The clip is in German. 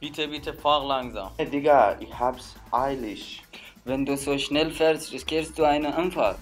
Bitte, bitte fahr langsam. Hey Digga, ich hab's eilig. Wenn du so schnell fährst, riskierst du einen Unfall.